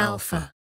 Alpha.